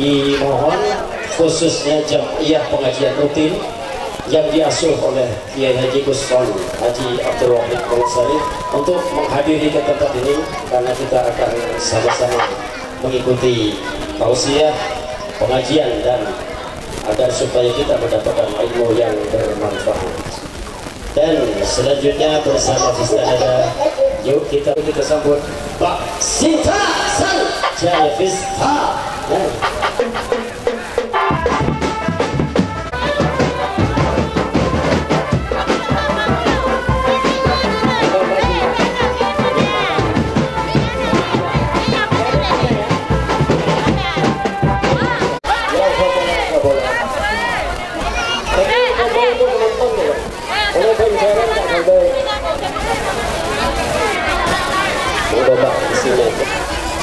dimohon khususnya jamiah pengajian rutin yang diasuh oleh Kiai Haji Gusron Haji Abdul Wahid Bangsari untuk menghadiri ke tempat ini karena kita akan sama-sama mengikuti tausiah pengajian dan agar supaya kita mendapatkan ilmu yang bermanfaat. Dan selanjutnya bersama Vista yuk kita kita sambut Pak Sinta Sang Jaya Vista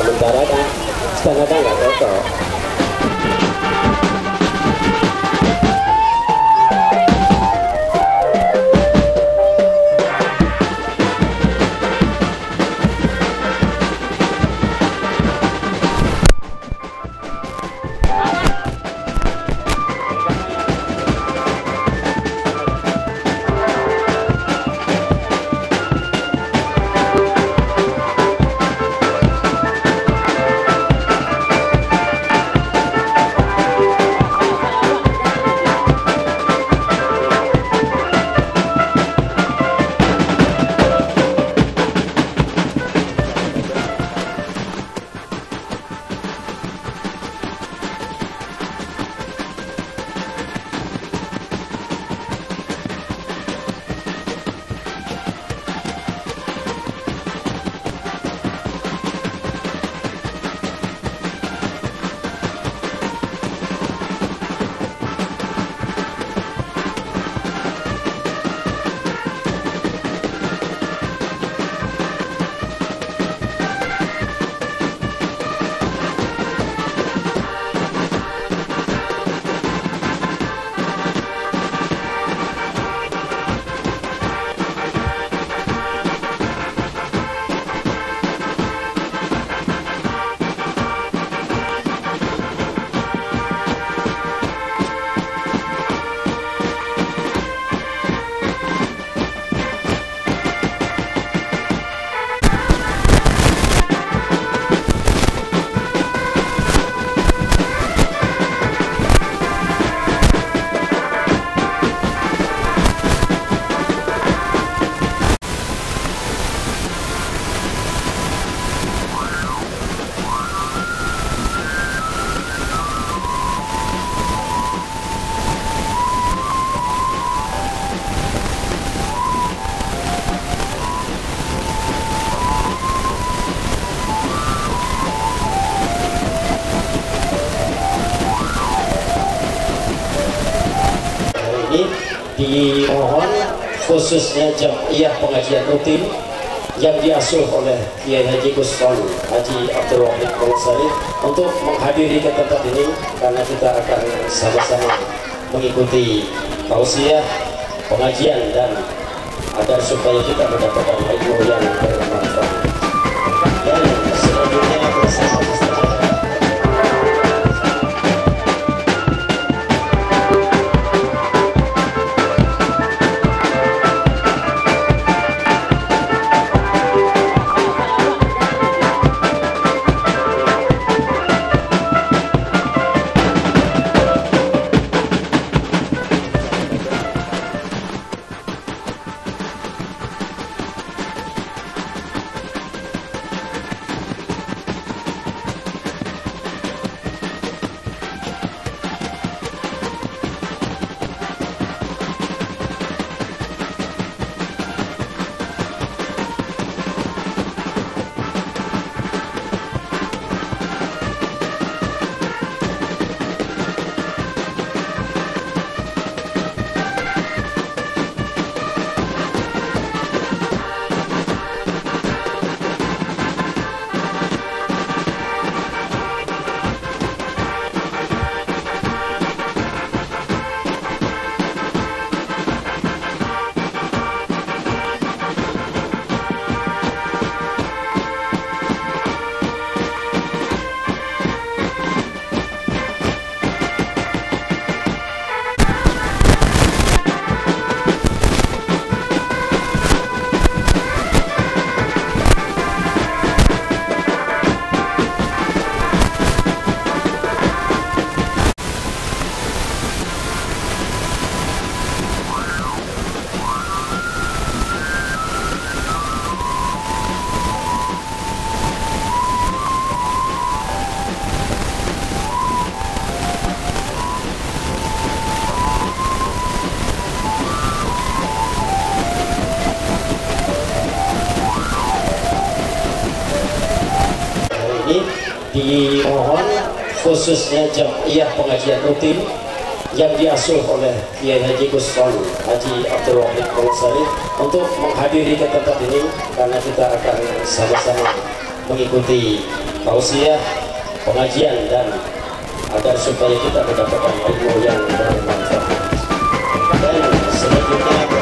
sementara kan setengah nggak cocok dimohon khususnya jamiah pengajian rutin yang diasuh oleh Kiai Haji Gusron Haji Abdul Wahid Bangsari untuk menghadiri ke tempat ini karena kita akan sama-sama mengikuti tausiah pengajian dan agar supaya kita mendapatkan ilmu yang bermanfaat dimohon khususnya jamiah pengajian rutin yang diasuh oleh Kiai Haji Gusron Haji Abdul Wahid Kongsari untuk menghadiri ke tempat ini karena kita akan sama-sama mengikuti tausiah pengajian dan agar supaya kita mendapatkan ilmu yang bermanfaat. Dan selanjutnya